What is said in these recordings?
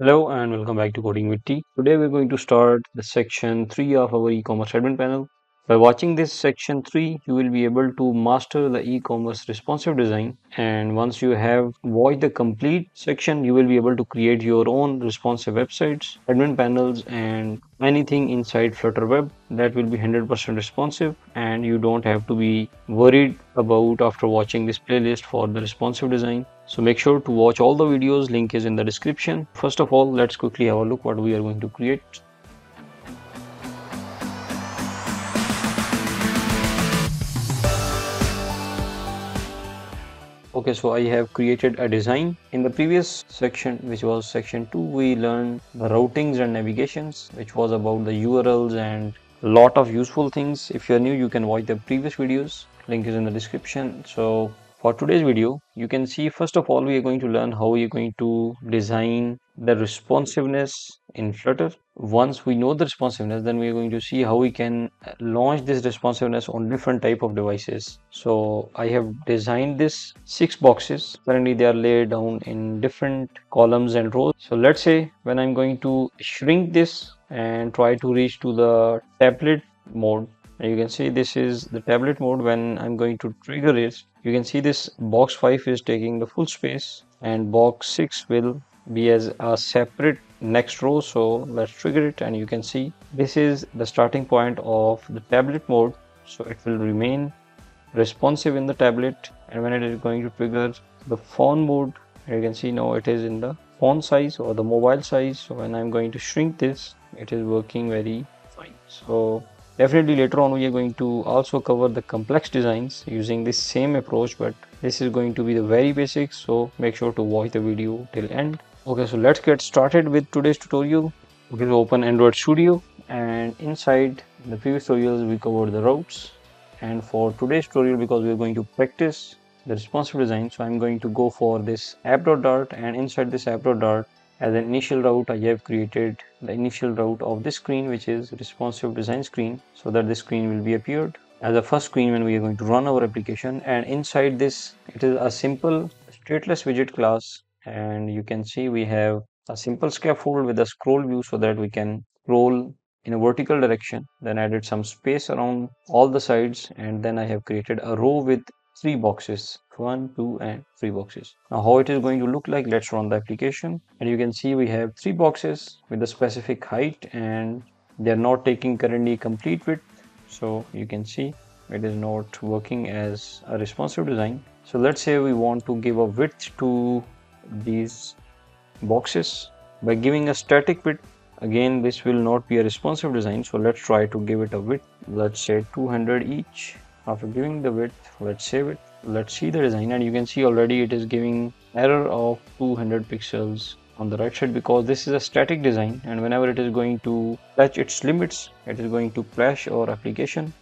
Hello and welcome back to Coding with T. Today we're going to start the section 3 of our e-commerce admin panel. By watching this section 3, you will be able to master the e-commerce responsive design and once you have watched the complete section, you will be able to create your own responsive websites, admin panels and anything inside Flutter Web that will be 100% responsive and you don't have to be worried about after watching this playlist for the responsive design. So make sure to watch all the videos, link is in the description. First of all, let's quickly have a look what we are going to create. Okay so i have created a design. In the previous section which was section 2 we learned the routings and navigations which was about the urls and a lot of useful things. If you're new you can watch the previous videos. Link is in the description. So for today's video, you can see first of all we are going to learn how you're going to design the responsiveness in Flutter. Once we know the responsiveness, then we are going to see how we can launch this responsiveness on different type of devices. So I have designed this six boxes. Currently they are laid down in different columns and rows. So let's say when I'm going to shrink this and try to reach to the tablet mode you can see this is the tablet mode when I'm going to trigger it you can see this box 5 is taking the full space and box 6 will be as a separate next row so let's trigger it and you can see this is the starting point of the tablet mode. So it will remain responsive in the tablet and when it is going to trigger the phone mode you can see now it is in the phone size or the mobile size. So when i'm going to shrink this it is working very fine. So Definitely later on we are going to also cover the complex designs using this same approach but this is going to be the very basics so make sure to watch the video till end. Okay so let's get started with today's tutorial. Okay so open Android Studio and inside the previous tutorials we covered the routes and for today's tutorial because we are going to practice the responsive design so I'm going to go for this app.dart and inside this app.dart as an initial route I have created the initial route of this screen which is responsive design screen so that this screen will be appeared as a first screen when we are going to run our application and inside this it is a simple stateless widget class and you can see we have a simple scaffold with a scroll view so that we can scroll in a vertical direction. Then added some space around all the sides and then I have created a row with three boxes one two and three boxes. Now how it is going to look like let's run the application. And you can see we have three boxes with a specific height and they are not taking currently complete width. So you can see it is not working as a responsive design. So let's say we want to give a width to these boxes. By giving a static width again this will not be a responsive design so let's try to give it a width. Let's say 200 each. After giving the width let's save it. Let's see the design and you can see already it is giving error of 200 pixels on the right side because this is a static design and whenever it is going to touch its limits it is going to crash our application.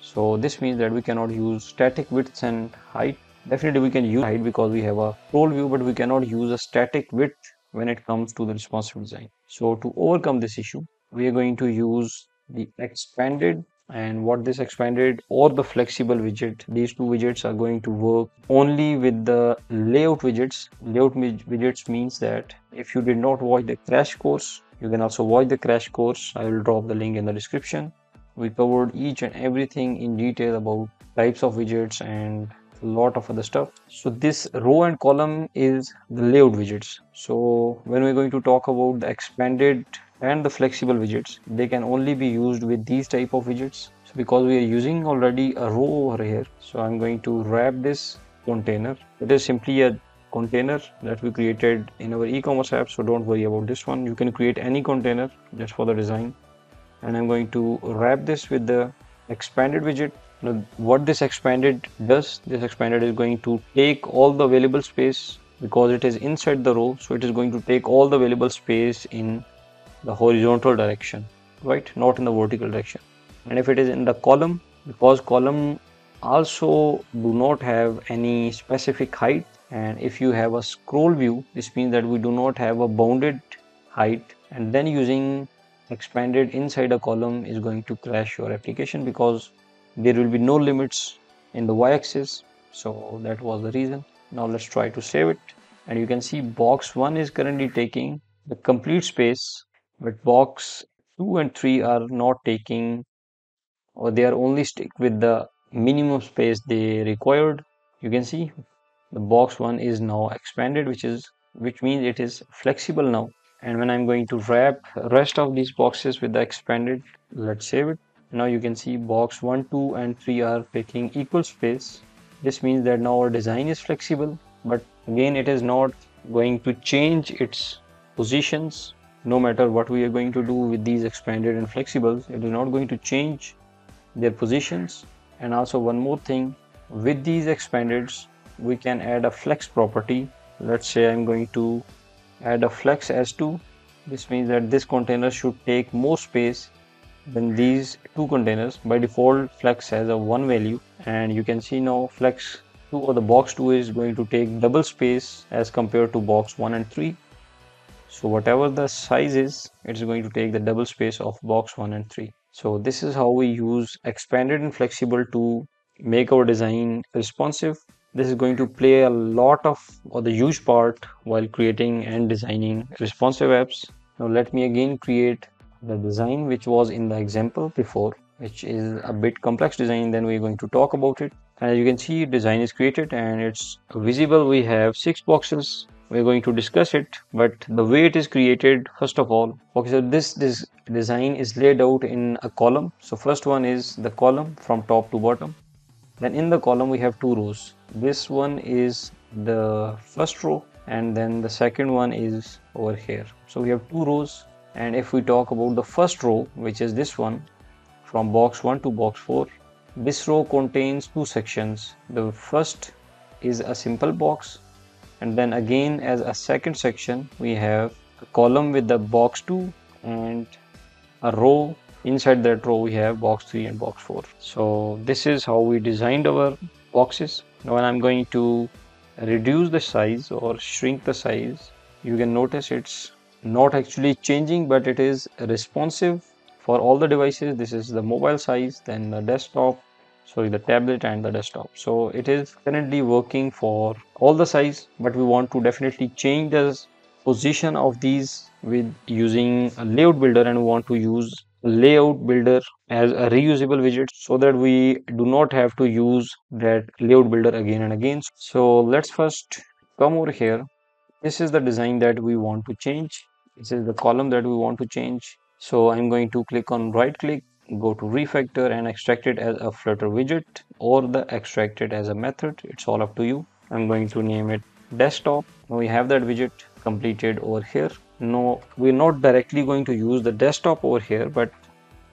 So this means that we cannot use static widths and height definitely we can use height because we have a scroll view but we cannot use a static width when it comes to the responsive design. So to overcome this issue we are going to use the expanded and what this expanded or the flexible widget these two widgets are going to work only with the layout widgets. Layout widgets means that if you did not watch the crash course you can also watch the crash course. I will drop the link in the description. We covered each and everything in detail about types of widgets and lot of other stuff. So this row and column is the layout widgets. So when we're going to talk about the expanded and the flexible widgets they can only be used with these type of widgets. So because we are using already a row over here so i'm going to wrap this container. It is simply a container that we created in our e-commerce app so don't worry about this one. You can create any container just for the design. And i'm going to wrap this with the expanded widget now what this expanded does this expanded is going to take all the available space because it is inside the row so it is going to take all the available space in the horizontal direction right? Not in the vertical direction. And if it is in the column because column also do not have any specific height and if you have a scroll view this means that we do not have a bounded height and then using expanded inside a column is going to crash your application because there will be no limits in the y-axis. So that was the reason. Now let's try to save it. And you can see box 1 is currently taking the complete space but box 2 and 3 are not taking or they are only stick with the minimum space they required. You can see the box 1 is now expanded which is which means it is flexible now. And when I'm going to wrap rest of these boxes with the expanded let's save it now you can see box 1 2 and 3 are taking equal space. This means that now our design is flexible but again it is not going to change its positions. No matter what we are going to do with these expanded and flexibles it is not going to change their positions. And also one more thing with these expandeds we can add a flex property. Let's say I'm going to add a flex s2 this means that this container should take more space than these two containers by default flex has a one value and you can see now flex 2 or the box 2 is going to take double space as compared to box 1 and 3 so whatever the size is it's going to take the double space of box 1 and 3 so this is how we use expanded and flexible to make our design responsive. This is going to play a lot of or the huge part while creating and designing responsive apps. Now let me again create the design which was in the example before which is a bit complex design then we're going to talk about it. And as you can see design is created and it's visible. We have six boxes. We're going to discuss it but the way it is created first of all okay so this this design is laid out in a column. So first one is the column from top to bottom. Then in the column we have two rows. This one is the first row and then the second one is over here. So we have two rows and if we talk about the first row which is this one from box 1 to box 4 this row contains two sections. The first is a simple box and then again as a second section we have a column with the box 2 and a row. Inside that row we have box 3 and box 4 so this is how we designed our boxes. Now when i'm going to reduce the size or shrink the size you can notice it's not actually changing but it is responsive for all the devices. This is the mobile size then the desktop sorry the tablet and the desktop. So it is currently working for all the size but we want to definitely change the position of these with using a layout builder and we want to use layout builder as a reusable widget so that we do not have to use that layout builder again and again. So let's first come over here. This is the design that we want to change this is the column that we want to change. So i'm going to click on right click go to refactor and extract it as a flutter widget or the extract it as a method. It's all up to you. I'm going to name it desktop. We have that widget completed over here. No we're not directly going to use the desktop over here but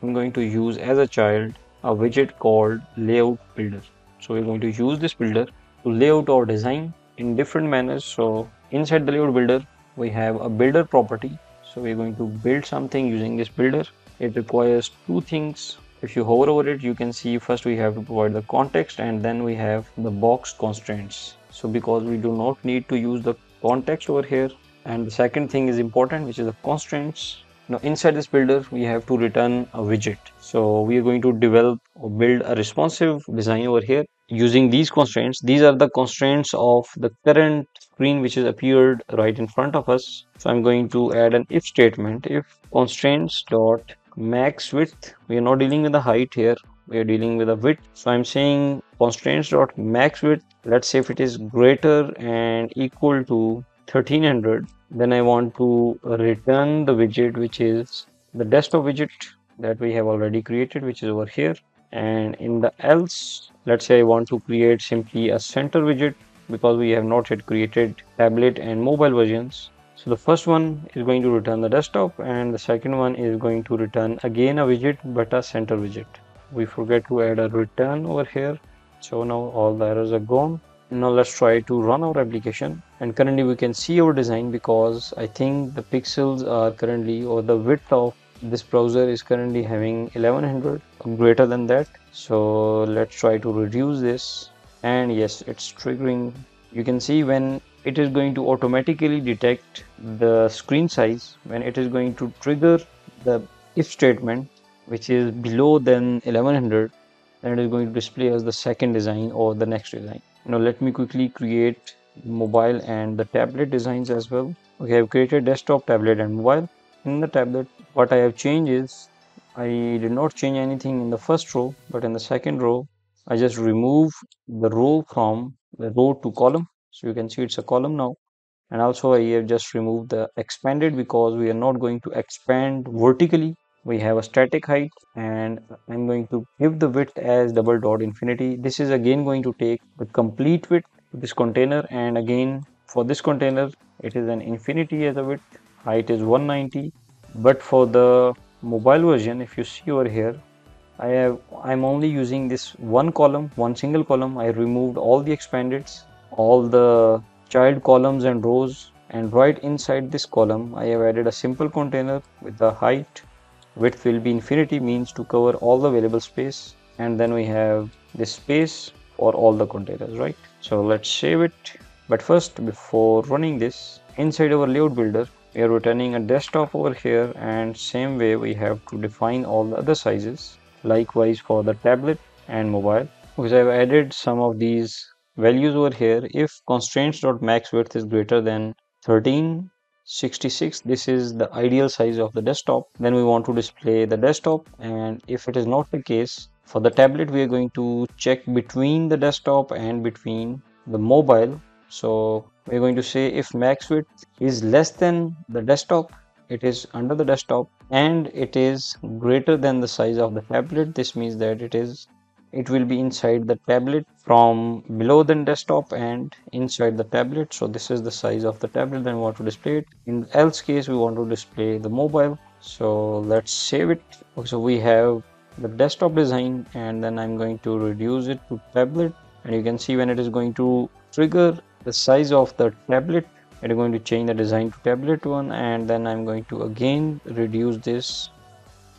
I'm going to use as a child a widget called layout builder. So we're going to use this builder to layout our design in different manners. So inside the layout builder we have a builder property. So we're going to build something using this builder. It requires two things. If you hover over it you can see first we have to provide the context and then we have the box constraints. So because we do not need to use the context over here. And the second thing is important which is the constraints. Now inside this builder we have to return a widget. So we are going to develop or build a responsive design over here using these constraints. These are the constraints of the current screen which has appeared right in front of us. So i'm going to add an if statement. If constraints dot max width we are not dealing with the height here. We are dealing with the width. So i'm saying constraints dot max width let's say if it is greater and equal to 1300 then I want to return the widget which is the desktop widget that we have already created which is over here. And in the else let's say I want to create simply a center widget because we have not yet created tablet and mobile versions. So the first one is going to return the desktop and the second one is going to return again a widget but a center widget. We forget to add a return over here. So now all the errors are gone. Now let's try to run our application. And currently we can see our design because I think the pixels are currently or the width of this browser is currently having 1100 greater than that. So let's try to reduce this and yes it's triggering. You can see when it is going to automatically detect the screen size when it is going to trigger the if statement which is below than 1100 then it is going to display as the second design or the next design. Now let me quickly create mobile and the tablet designs as well. Okay I've created desktop tablet and mobile. In the tablet what I have changed is I did not change anything in the first row but in the second row I just remove the row from the row to column. So you can see it's a column now. And also I have just removed the expanded because we are not going to expand vertically. We have a static height and I'm going to give the width as double dot infinity. This is again going to take the complete width of this container. And again for this container it is an infinity as a width. Height is 190 but for the mobile version if you see over here I have I'm only using this one column one single column. I removed all the expandeds all the child columns and rows and right inside this column I have added a simple container with the height width will be infinity means to cover all the available space. And then we have this space for all the containers right? So let's save it. But first before running this inside our layout builder we are returning a desktop over here. And same way we have to define all the other sizes likewise for the tablet and mobile. Because I've added some of these values over here. If constraints.max width is greater than 1366 this is the ideal size of the desktop then we want to display the desktop. And if it is not the case for the tablet we are going to check between the desktop and between the mobile. So we're going to say if max width is less than the desktop it is under the desktop and it is greater than the size of the tablet. This means that it is it will be inside the tablet from below the desktop and inside the tablet. So this is the size of the tablet then we want to display it. In else case we want to display the mobile. So let's save it. So we have the desktop design and then i'm going to reduce it to tablet. And you can see when it is going to trigger the size of the tablet it is going to change the design to tablet one and then i'm going to again reduce this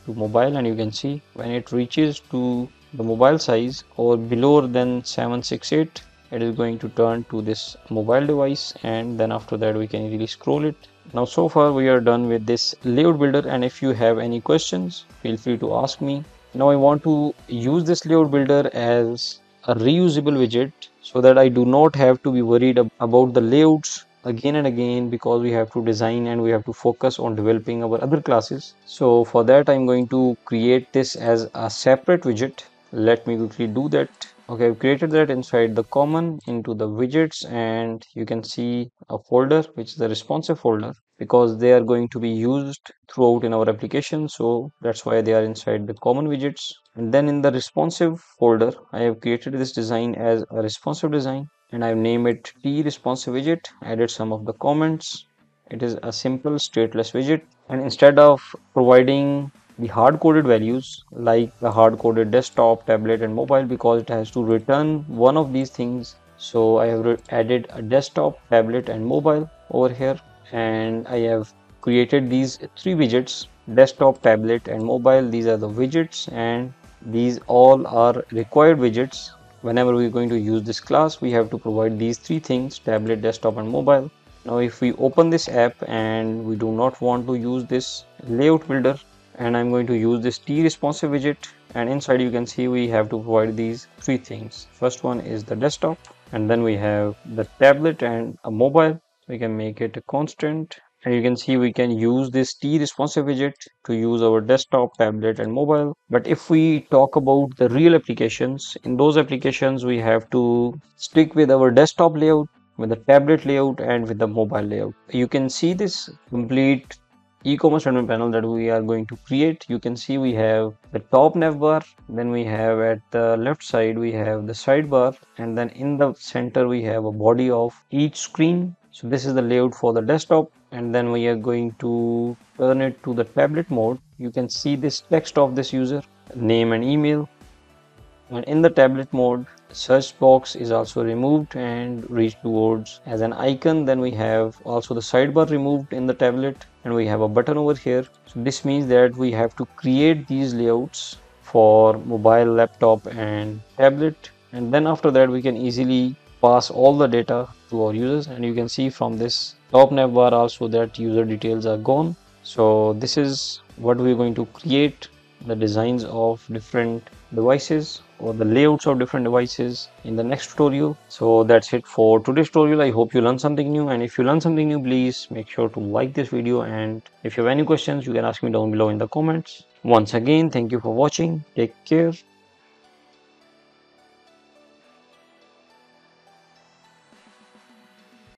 to mobile. And you can see when it reaches to the mobile size or below than 768 it is going to turn to this mobile device. And then after that we can easily scroll it. Now so far we are done with this layout builder. And if you have any questions feel free to ask me. Now i want to use this layout builder as a reusable widget so that i do not have to be worried about the layouts again and again because we have to design and we have to focus on developing our other classes. So for that i'm going to create this as a separate widget. Let me quickly do that. Okay i've created that inside the common into the widgets and you can see a folder which is the responsive folder because they are going to be used throughout in our application. So that's why they are inside the common widgets. And then in the responsive folder i have created this design as a responsive design and i've named it t responsive widget added some of the comments it is a simple stateless widget and instead of providing the hard-coded values like the hard-coded desktop, tablet and mobile because it has to return one of these things. So I have added a desktop, tablet and mobile over here and I have created these three widgets desktop, tablet and mobile. These are the widgets and these all are required widgets. Whenever we're going to use this class, we have to provide these three things tablet, desktop and mobile. Now if we open this app and we do not want to use this layout builder and I'm going to use this T responsive widget and inside you can see we have to provide these three things first one is the desktop and then we have the tablet and a mobile we can make it a constant and you can see we can use this T responsive widget to use our desktop tablet and mobile. But if we talk about the real applications in those applications we have to stick with our desktop layout with the tablet layout and with the mobile layout. You can see this complete e-commerce admin panel that we are going to create. You can see we have the top navbar then we have at the left side we have the sidebar and then in the center we have a body of each screen so this is the layout for the desktop and then we are going to turn it to the tablet mode. You can see this text of this user name and email. And in the tablet mode search box is also removed and reached towards as an icon. Then we have also the sidebar removed in the tablet and we have a button over here. So this means that we have to create these layouts for mobile laptop and tablet. And then after that we can easily pass all the data to our users and you can see from this top navbar also that user details are gone so this is what we're going to create the designs of different devices or the layouts of different devices in the next tutorial. So that's it for today's tutorial. I hope you learned something new and if you learned something new, please make sure to like this video and if you have any questions, you can ask me down below in the comments. Once again, thank you for watching. Take care.